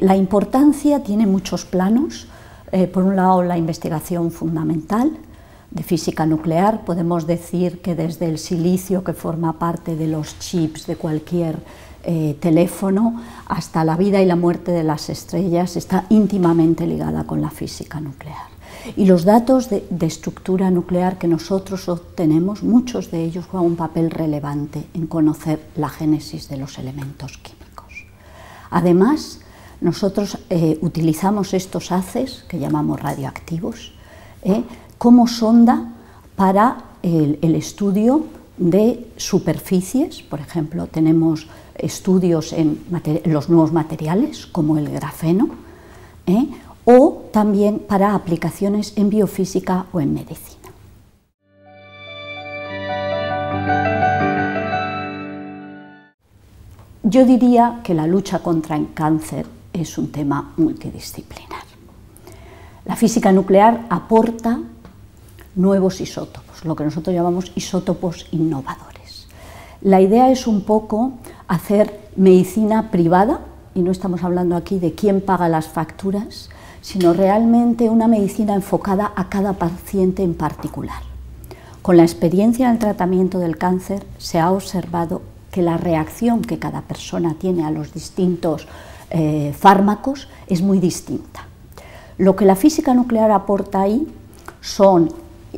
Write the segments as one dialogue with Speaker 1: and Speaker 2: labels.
Speaker 1: la importancia tiene muchos planos. Eh, por un lado, la investigación fundamental de física nuclear. Podemos decir que desde el silicio, que forma parte de los chips de cualquier eh, teléfono, hasta la vida y la muerte de las estrellas, está íntimamente ligada con la física nuclear. Y los datos de, estructura nuclear que nosotros obtenemos, muchos de ellos juegan un papel relevante en conocer la génesis de los elementos químicos. Además, nosotros eh, utilizamos estos haces, que llamamos radioactivos, eh, como sonda para el, estudio de superficies, por ejemplo, tenemos estudios en los nuevos materiales, como el grafeno, ¿eh? o también para aplicaciones en biofísica o en medicina. Yo diría que la lucha contra el cáncer es un tema multidisciplinar. La física nuclear aporta nuevos isótopos, lo que nosotros llamamos isótopos innovadores. La idea es un poco hacer medicina privada, y no estamos hablando aquí de quién paga las facturas, sino realmente una medicina enfocada a cada paciente en particular. Con la experiencia en el tratamiento del cáncer se ha observado que la reacción que cada persona tiene a los distintos eh, fármacos es muy distinta. Lo que la física nuclear aporta ahí son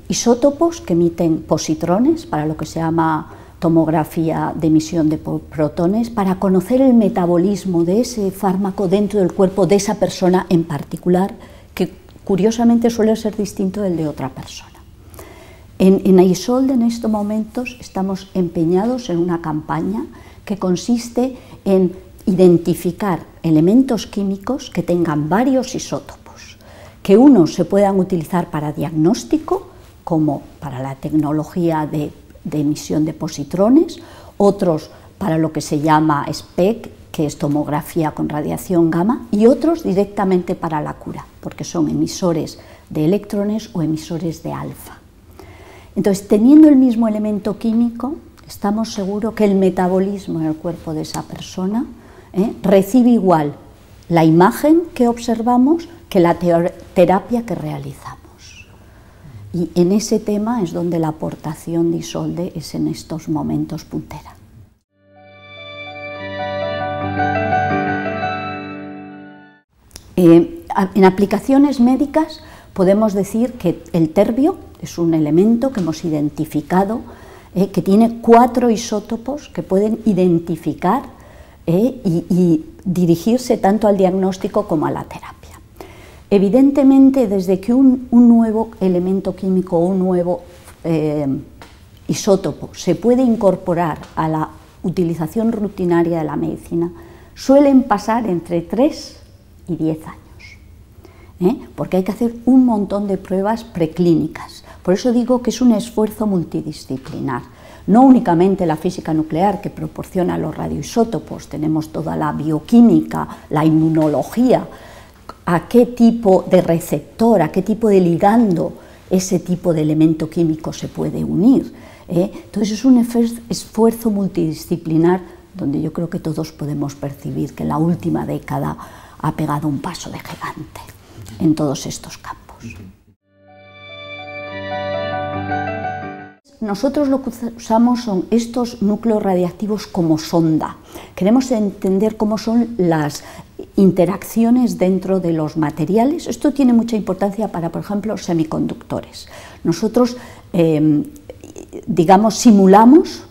Speaker 1: isótopos que emiten positrones para lo que se llama tomografía de emisión de protones para conocer el metabolismo de ese fármaco dentro del cuerpo de esa persona en particular, que curiosamente suele ser distinto del de otra persona. En, en en estos momentos estamos empeñados en una campaña que consiste en identificar elementos químicos que tengan varios isótopos, que unos se puedan utilizar para diagnóstico como para la tecnología de, emisión de positrones, otros para lo que se llama SPEC, que es tomografía con radiación gamma, y otros directamente para la cura, porque son emisores de electrones o emisores de alfa. Entonces, teniendo el mismo elemento químico, estamos seguros que el metabolismo en el cuerpo de esa persona ¿eh? recibe igual la imagen que observamos que la terapia que realizamos. Y en ese tema es donde la aportación de Isolde es en estos momentos puntera. Eh, en aplicaciones médicas podemos decir que el terbio es un elemento que hemos identificado, eh, que tiene cuatro isótopos que pueden identificar eh, y dirigirse tanto al diagnóstico como a la terapia. Evidentemente, desde que un, nuevo elemento químico o un nuevo eh, isótopo se puede incorporar a la utilización rutinaria de la medicina, suelen pasar entre 3 y 10 años, ¿eh? porque hay que hacer un montón de pruebas preclínicas. Por eso digo que es un esfuerzo multidisciplinar. No únicamente la física nuclear que proporciona los radioisótopos, tenemos toda la bioquímica, la inmunología, a qué tipo de receptor, a qué tipo de ligando ese tipo de elemento químico se puede unir. ¿eh? Entonces es un esfuerzo multidisciplinar donde yo creo que todos podemos percibir que la última década ha pegado un paso de gigante en todos estos campos. Nosotros lo que usamos son estos núcleos radiactivos como sonda. Queremos entender cómo son las interacciones dentro de los materiales. Esto tiene mucha importancia para, por ejemplo, semiconductores. Nosotros, em, digamos, simulamos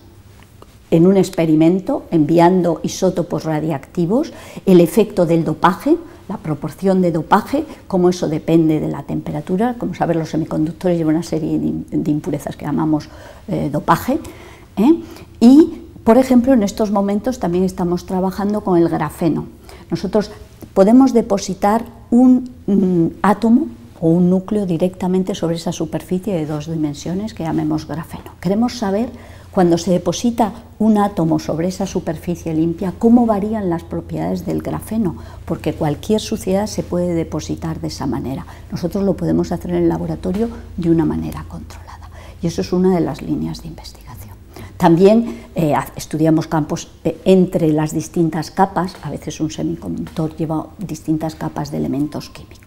Speaker 1: en un experimento, enviando isótopos radiactivos, el efecto del dopaje, la proporción de dopaje, cómo eso depende de la temperatura. Como saber, los semiconductores llevan una serie de impurezas que llamamos eh, dopaje. ¿eh? Y, por ejemplo, en estos momentos también estamos trabajando con el grafeno. Nosotros podemos depositar un mm, átomo o un núcleo directamente sobre esa superficie de dos dimensiones que llamemos grafeno. Queremos saber cuando se deposita un átomo sobre esa superficie limpia, cómo varían las propiedades del grafeno, porque cualquier suciedad se puede depositar de esa manera. Nosotros lo podemos hacer en el laboratorio de una manera controlada. Y eso es una de las líneas de investigación. También eh, estudiamos campos eh, entre las distintas capas, a veces un semiconductor lleva distintas capas de elementos químicos.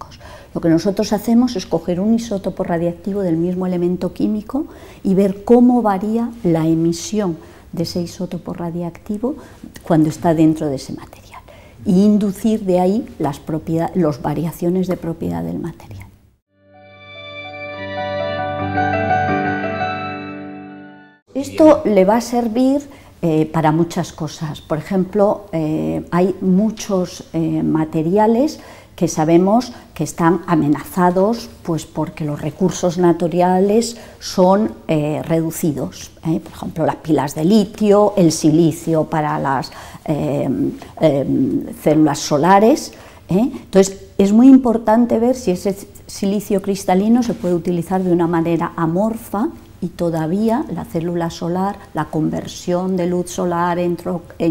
Speaker 1: Lo que nosotros hacemos es coger un isótopo radiactivo del mismo elemento químico y ver cómo varía la emisión de ese isótopo radiactivo cuando está dentro de ese material e inducir de ahí las, las variaciones de propiedad del material. Esto le va a servir eh, para muchas cosas. Por ejemplo, eh, hay muchos eh, materiales que sabemos que están amenazados pues porque los recursos naturales son reducidos. Por ejemplo, las pilas de litio, el silicio para las células solares. Entonces, es muy importante ver si ese silicio cristalino se puede utilizar de una manera amorfa y todavía la célula solar, la conversión de luz solar en,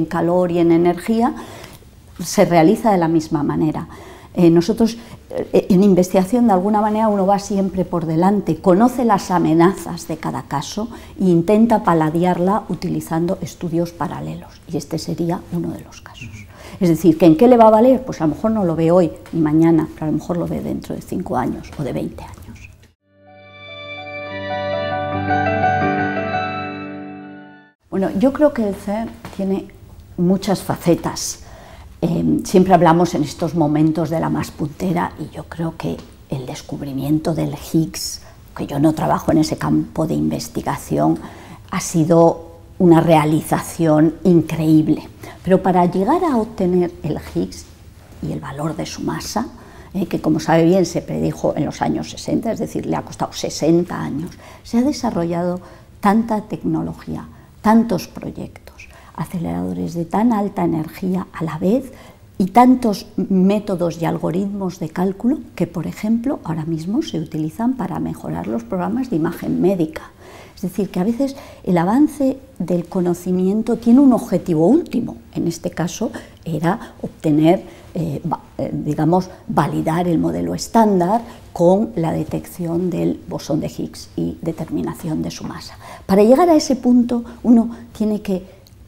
Speaker 1: calor y en energía, se realiza de la misma manera. Eh, nosotros eh, en investigación de alguna manera uno va siempre por delante, conoce las amenazas de cada caso e intenta paladiarla utilizando estudios paralelos y este sería uno de los casos. Es decir, ¿que ¿en qué le va a valer? Pues a lo mejor no lo ve hoy ni mañana, pero a lo mejor lo ve dentro de cinco años o de 20 años. Bueno, yo creo que el CERN tiene muchas facetas. Em, siempre hablamos en estos momentos de la más puntera y yo creo que el descubrimiento del Higgs, que yo no trabajo en ese campo de investigación, ha sido una realización increíble. Pero para llegar a obtener el Higgs y el valor de su masa, eh, que como sabe bien se predijo en los años 60, es decir, le ha costado 60 años, se ha desarrollado tanta tecnología, tantos proyectos, aceleradores de tan alta energía a la vez y tantos métodos y algoritmos de cálculo que, por ejemplo, ahora mismo se utilizan para mejorar los programas de imagen médica. Es decir, que a veces el avance del conocimiento tiene un objetivo último. En este caso era obtener, eh, eh, digamos, validar el modelo estándar con la detección del bosón de Higgs y determinación de su masa. Para llegar a ese punto uno tiene que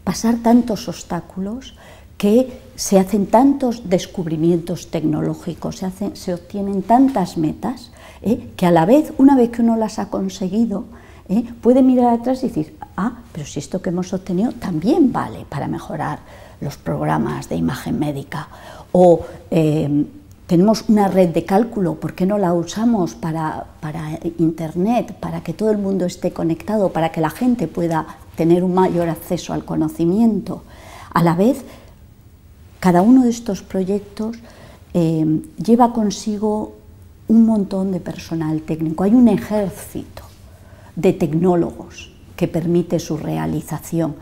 Speaker 1: pasar tantos obstáculos que se hacen tantos descubrimientos tecnológicos, se, hacen, se obtienen tantas metas, ¿eh? que a la vez, una vez que uno las ha conseguido, ¿eh? puede mirar atrás y decir, ah, pero si esto que hemos obtenido también vale para mejorar los programas de imagen médica. O eh, tenemos una red de cálculo, ¿por qué no la usamos para, Internet, para que todo el mundo esté conectado, para que la gente pueda tener un mayor acceso al conocimiento? A la vez, cada uno de estos proyectos eh, lleva consigo un montón de personal técnico, hay un ejército de tecnólogos que permite su realización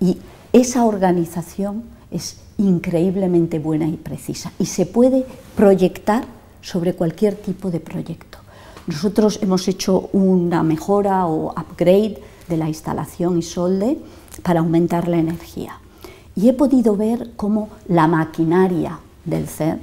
Speaker 1: y esa organización es increíblemente buena y precisa y se puede proyectar sobre cualquier tipo de proyecto. Nosotros hemos hecho una mejora o upgrade de la instalación Isolde para aumentar la energía y he podido ver cómo la maquinaria del CER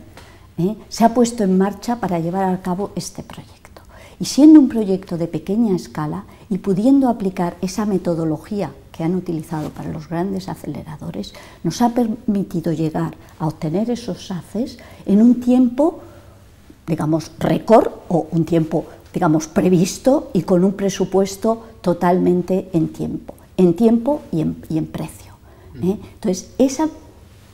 Speaker 1: ¿eh? se ha puesto en marcha para llevar a cabo este proyecto. Y siendo un proyecto de pequeña escala y pudiendo aplicar esa metodología que han utilizado para los grandes aceleradores nos ha permitido llegar a obtener esos haces en un tiempo, digamos, récord o un tiempo, digamos, previsto y con un presupuesto totalmente en tiempo, en tiempo y en, precio. ¿eh? Entonces, esa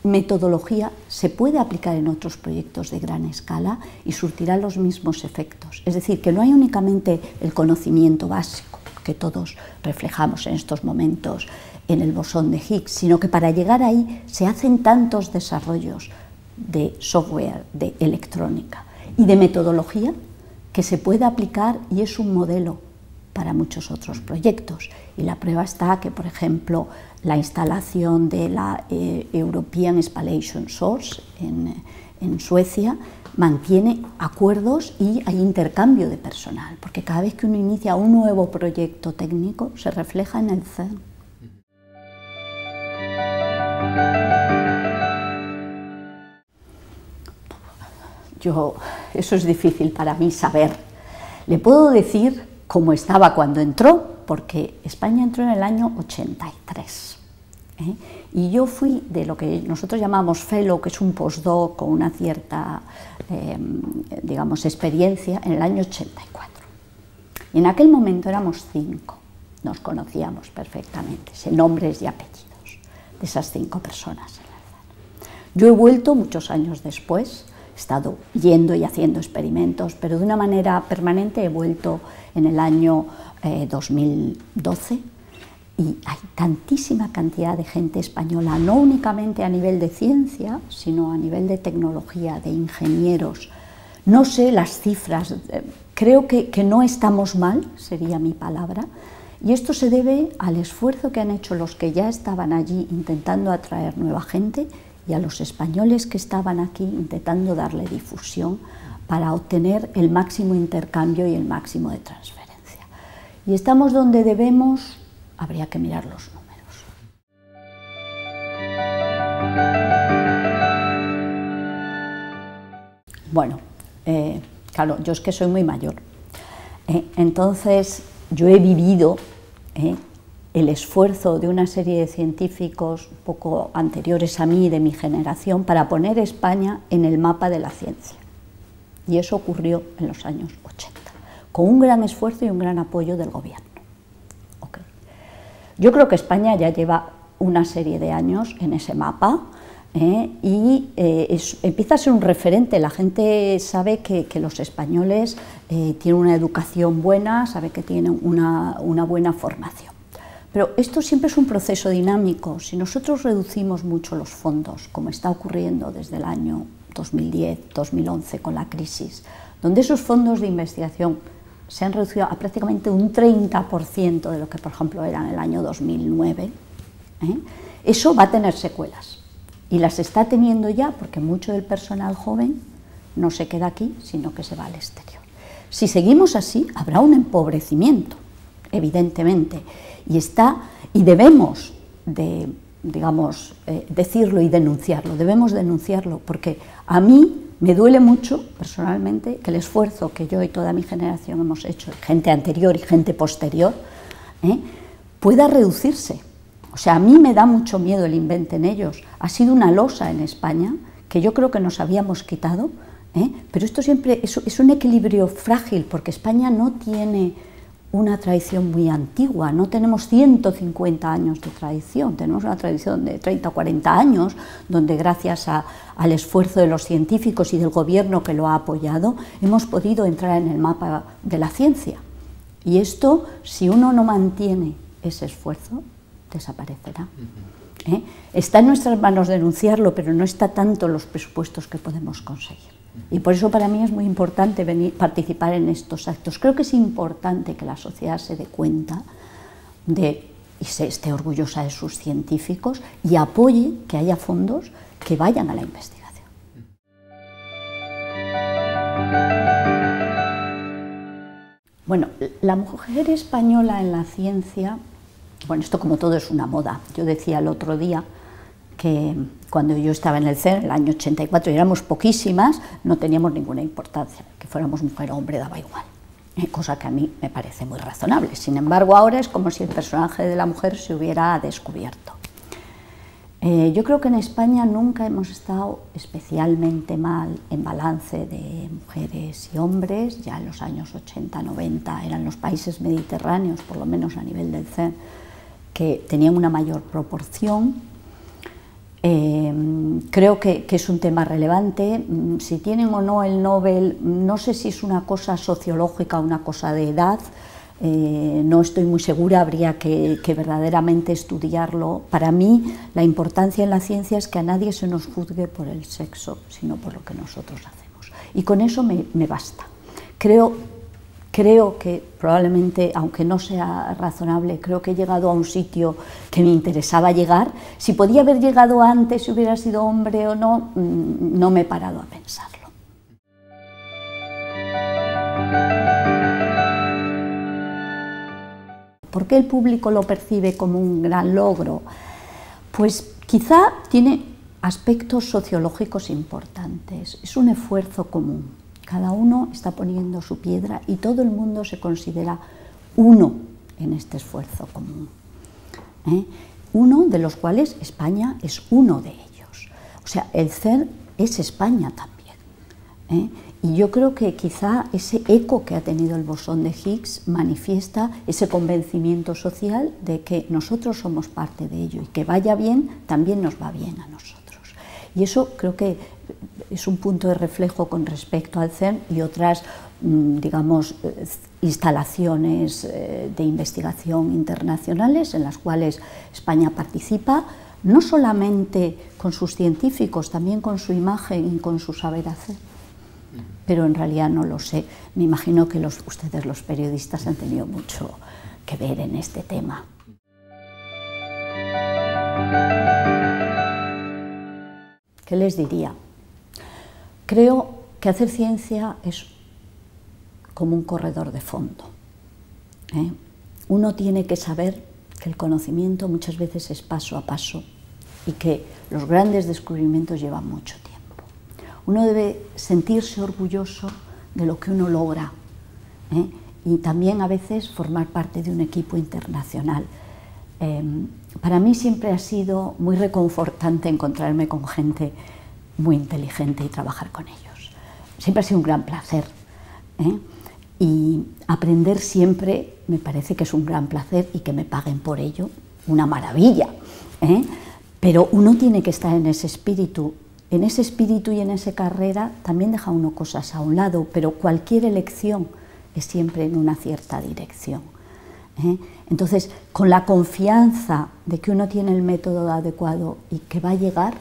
Speaker 1: metodología se puede aplicar en otros proyectos de gran escala y surtirá los mismos efectos. Es decir, que no hay únicamente el conocimiento básico, que todos reflejamos en estos momentos en el bosón de Higgs, sino que para llegar ahí se hacen tantos desarrollos de software, de electrónica y de metodología que se puede aplicar y es un modelo para muchos otros proyectos. Y la prueba está que, por ejemplo, la instalación de la eh, European Spallation Source en, en Suecia mantiene acuerdos y hay intercambio de personal, porque cada vez que uno inicia un nuevo proyecto técnico se refleja en el CERN. Yo, eso es difícil para mí saber. Le puedo decir cómo estaba cuando entró, porque España entró en el año 83. ¿Eh? Y yo fui de lo que nosotros llamamos fellow, que es un postdoc con una cierta, em, digamos, experiencia, en el año 84. Y en aquel momento éramos cinco, nos conocíamos perfectamente, nombres y apellidos de esas cinco personas. Yo he vuelto muchos años después, he estado yendo y haciendo experimentos, pero de una manera permanente he vuelto en el año 2012 eh, y hay tantísima cantidad de gente española, no únicamente a nivel de ciencia, sino a nivel de tecnología, de ingenieros. No sé las cifras, eh, creo que, que no estamos mal, sería mi palabra, y esto se debe al esfuerzo que han hecho los que ya estaban allí intentando atraer nueva gente y a los españoles que estaban aquí intentando darle difusión para obtener el máximo intercambio y el máximo de transferencia. Y estamos donde debemos, habría que mirar los números. Bueno, eh, claro, yo es que soy muy mayor, eh, entonces yo he vivido ¿eh? el esfuerzo de una serie de científicos un poco anteriores a mí, de mi generación, para poner España en el mapa de la ciencia. Y eso ocurrió en los años 80, con un gran esfuerzo y un gran apoyo del gobierno. Yo creo que España ya lleva una serie de años en ese mapa, ¿eh? y eh, empieza a ser un referente. La gente sabe que, los españoles eh, tienen una educación buena, sabe que tienen una, una, buena formación. Pero esto siempre es un proceso dinámico. Si nosotros reducimos mucho los fondos, como está ocurriendo desde el año 2010-2011 con la crisis, donde esos fondos de investigación se han reducido a prácticamente un 30% de lo que, por ejemplo, era en el año 2009, eso va a tener secuelas. Y las está teniendo ya porque mucho del personal joven no se queda aquí, sino que se va al exterior. Si seguimos así, habrá un empobrecimiento, evidentemente, y está y debemos de digamos eh, decirlo y denunciarlo, debemos denunciarlo porque a mí me duele mucho personalmente que el esfuerzo que yo y toda mi generación hemos hecho, gente anterior y gente posterior, ¿eh? pueda reducirse o sea, a mí me da mucho miedo el invento en ellos. Ha sido una losa en España que yo creo que nos habíamos quitado, ¿eh? pero esto siempre es, un equilibrio frágil porque España no tiene una tradición muy antigua, no tenemos 150 años de tradición, tenemos una tradición de 30 o 40 años, donde gracias al esfuerzo de los científicos y del gobierno que lo ha apoyado, hemos podido entrar en el mapa de la ciencia. Y esto, si uno no mantiene ese esfuerzo, desaparecerá. ¿Eh? Está en nuestras manos denunciarlo, pero no está tanto los presupuestos que podemos conseguir. Y por eso para mí es muy importante venir, participar en estos actos. Creo que es importante que la sociedad se dé cuenta de y se esté orgullosa de sus científicos y apoye que haya fondos que vayan a la investigación. Bueno, la mujer española en la ciencia bueno, esto como todo es una moda. Yo decía el otro día que cuando yo estaba en el CER, en el año 84, y éramos poquísimas, no teníamos ninguna importancia. Que fuéramos mujer o hombre daba igual. Eh, cosa que a mí me parece muy razonable. Sin embargo, ahora es como si el personaje de la mujer se hubiera descubierto. Eh, yo creo que en España nunca hemos estado especialmente mal en balance de mujeres y hombres. Ya en los años 80, 90 eran los países mediterráneos, por lo menos a nivel del CER, que tenían una mayor proporción. Eh, creo que, es un tema relevante. Mm, si tienen o no el Nobel, no sé si es una cosa sociológica o una cosa de edad. Eh, no estoy muy segura, habría que, verdaderamente estudiarlo. Para mí, la importancia en la ciencia es que a nadie se nos juzgue por el sexo, sino por lo que nosotros hacemos. Y con eso me, me basta. Creo Creo que probablemente, aunque no sea razonable, creo que he llegado a un sitio que me interesaba llegar. Si podía haber llegado antes, si hubiera sido hombre o no, mm, no me he parado a pensarlo. ¿Por qué el público lo percibe como un gran logro? Pues quizá tiene aspectos sociológicos importantes, es un esfuerzo común cada uno está poniendo su piedra y todo el mundo se considera uno en este esfuerzo común. ¿eh? Uno de los cuales España es uno de ellos. O sea, el CERN es España también. ¿eh? Y yo creo que quizá ese eco que ha tenido el bosón de Higgs manifiesta ese convencimiento social de que nosotros somos parte de ello y que vaya bien, también nos va bien a nosotros. Y eso creo que es un punto de reflejo con respecto al CERN y otras, mm, digamos, eh, instalaciones eh, de investigación internacionales en las cuales España participa, no solamente con sus científicos, también con su imagen y con su saber hacer pero en realidad no lo sé. Me imagino que los, ustedes, los periodistas, han tenido mucho que ver en este tema. ¿Qué les diría? Creo que hacer ciencia es como un corredor de fondo. ¿eh? Uno tiene que saber que el conocimiento muchas veces es paso a paso y que los grandes descubrimientos llevan mucho tiempo. Uno debe sentirse orgulloso de lo que uno logra ¿eh? y también a veces formar parte de un equipo internacional. Em, para mí siempre ha sido muy reconfortante encontrarme con gente muy inteligente y trabajar con ellos. Siempre ha sido un gran placer. ¿eh? Y aprender siempre me parece que es un gran placer y que me paguen por ello, una maravilla. ¿eh? Pero uno tiene que estar en ese espíritu en ese espíritu y en esa carrera también deja uno cosas a un lado, pero cualquier elección es siempre en una cierta dirección. ¿Eh? Entonces, con la confianza de que uno tiene el método adecuado y que va a llegar,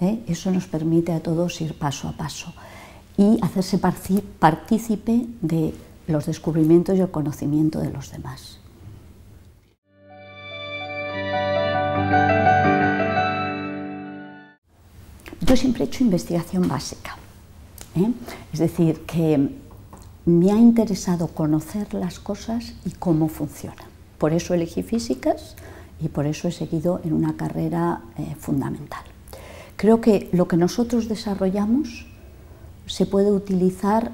Speaker 1: ¿eh? eso nos permite a todos ir paso a paso y hacerse partícipe de los descubrimientos y el conocimiento de los demás. Yo siempre he hecho investigación básica, ¿eh? es decir, que me ha interesado conocer las cosas y cómo funcionan. Por eso elegí físicas y por eso he seguido en una carrera eh, fundamental. Creo que lo que nosotros desarrollamos se puede utilizar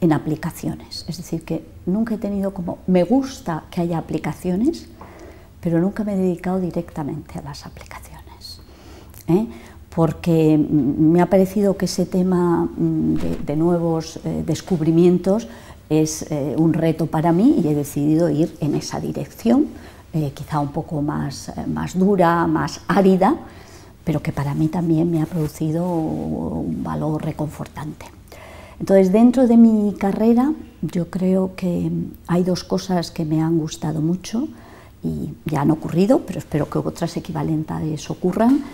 Speaker 1: en aplicaciones, es decir, que nunca he tenido como, me gusta que haya aplicaciones, pero nunca me he dedicado directamente a las aplicaciones. ¿eh? Porque me ha parecido que ese tema de, nuevos eh, descubrimientos es eh, un reto para mí y he decidido ir en esa dirección, quizá un poco más, más dura, más árida, pero que para mí también me ha producido un valor reconfortante. Entonces, dentro de mi carrera, yo creo que hay dos cosas que me han gustado mucho y ya han ocurrido, pero espero que otras equivalentes ocurran.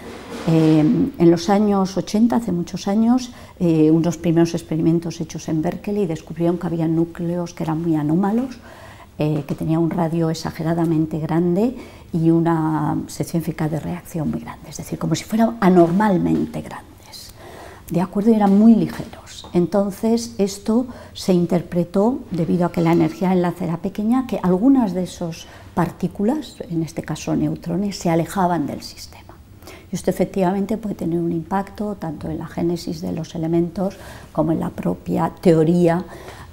Speaker 1: Eh, en los años 80, hace muchos años, eh, unos primeros experimentos hechos en Berkeley descubrieron que había núcleos que eran muy anómalos, eh, que tenían un radio exageradamente grande y una sección eficaz de reacción muy grande, es decir, como si fueran anormalmente grandes. De acuerdo, eran muy ligeros. Entonces, esto se interpretó, debido a que la energía de enlace era pequeña, que algunas de esas partículas, en este caso neutrones, se alejaban del sistema. Y esto efectivamente puede tener un impacto tanto en la génesis de los elementos como en la propia teoría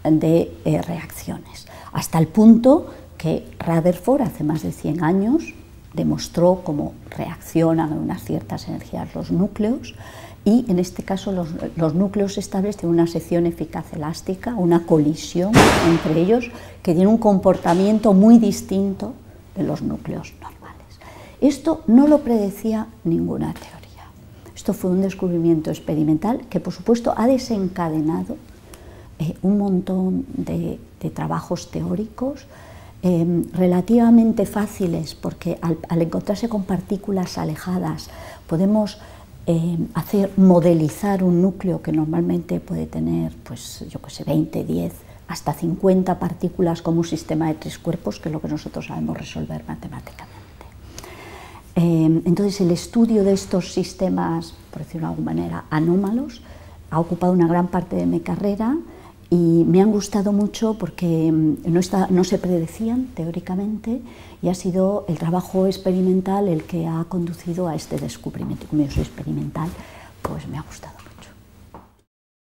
Speaker 1: de eh, reacciones. Hasta el punto que Rutherford hace más de 100 años demostró cómo reaccionan a unas ciertas energías los núcleos y en este caso los, núcleos estables tienen una sección eficaz elástica, una colisión entre ellos que tiene un comportamiento muy distinto de los núcleos normales. Esto no lo predecía ninguna teoría. Esto fue un descubrimiento experimental que, por supuesto, ha desencadenado eh, un montón de, trabajos teóricos em, relativamente fáciles, porque al, encontrarse con partículas alejadas podemos em, hacer modelizar un núcleo que normalmente puede tener, pues, yo que sé, 20, 10, hasta 50 partículas como un sistema de tres cuerpos, que es lo que nosotros sabemos resolver matemáticamente. Em, entonces, el estudio de estos sistemas, por decirlo de alguna manera, anómalos, ha ocupado una gran parte de mi carrera y me han gustado mucho porque em, no, no se predecían teóricamente y ha sido el trabajo experimental el que ha conducido a este descubrimiento. Como yo experimental, pues me ha gustado.